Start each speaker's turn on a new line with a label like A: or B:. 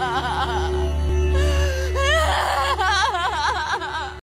A: Ah!